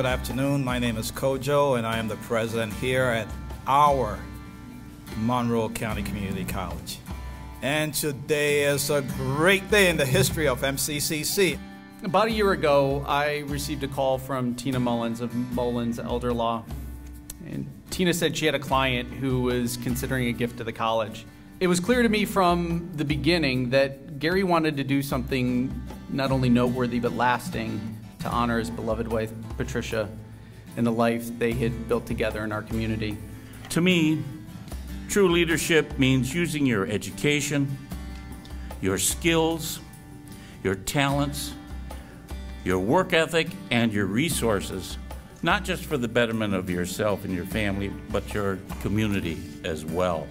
Good afternoon. My name is Kojo, and I am the president here at our Monroe County Community College. And today is a great day in the history of MCCC. About a year ago, I received a call from Tina Mullins of Mullins Elder Law. And Tina said she had a client who was considering a gift to the college. It was clear to me from the beginning that Gary wanted to do something not only noteworthy but lasting to honor his beloved wife, Patricia, and the life they had built together in our community. To me, true leadership means using your education, your skills, your talents, your work ethic, and your resources, not just for the betterment of yourself and your family, but your community as well.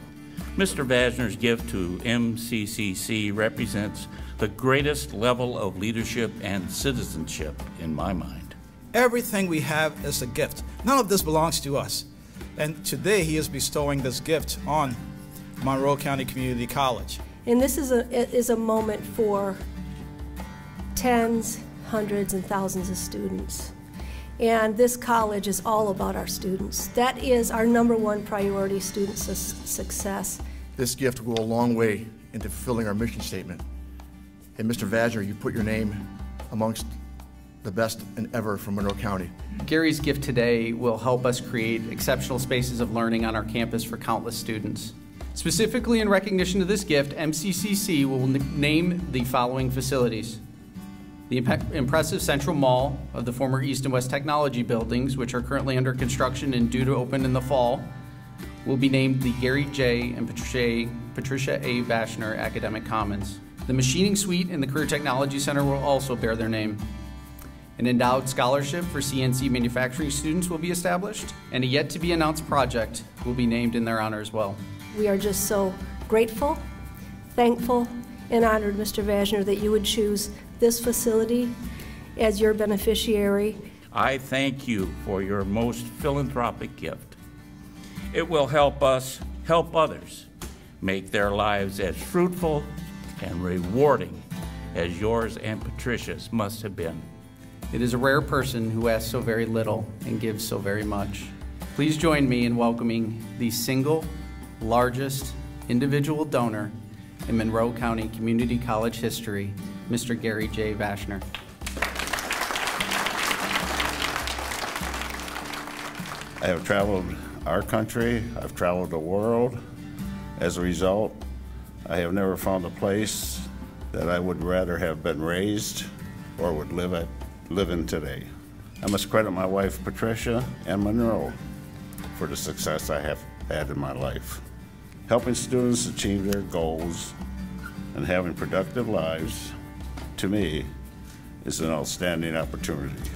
Mr. Vajcner's gift to MCCC represents the greatest level of leadership and citizenship in my mind. Everything we have is a gift. None of this belongs to us. And today he is bestowing this gift on Monroe County Community College. And this is a, is a moment for tens, hundreds, and thousands of students. And this college is all about our students. That is our number one priority, student su success. This gift will go a long way into fulfilling our mission statement. And Mr. Vajcner, you put your name amongst the best and ever from Monroe County. Gary's gift today will help us create exceptional spaces of learning on our campus for countless students. Specifically in recognition of this gift, MCCC will name the following facilities. The impressive central mall of the former East and West Technology buildings, which are currently under construction and due to open in the fall, will be named the Gary J. and Patricia, Patricia A. Vajcner Academic Commons. The Machining Suite and the Career Technology Center will also bear their name. An endowed scholarship for CNC manufacturing students will be established, and a yet to be announced project will be named in their honor as well. We are just so grateful, thankful, and honored, Mr. Vajcner, that you would choose this facility as your beneficiary. I thank you for your most philanthropic gift. It will help us help others make their lives as fruitful and rewarding as yours and Patricia's must have been. It is a rare person who asks so very little and gives so very much. Please join me in welcoming the single largest individual donor in Monroe County Community College history, Mr. Gary J. Vajcner. I have traveled our country, I've traveled the world. As a result, I have never found a place that I would rather have been raised or would live, at, live in today. I must credit my wife, Patricia, and Monroe for the success I have had in my life. Helping students achieve their goals and having productive lives to me is an outstanding opportunity.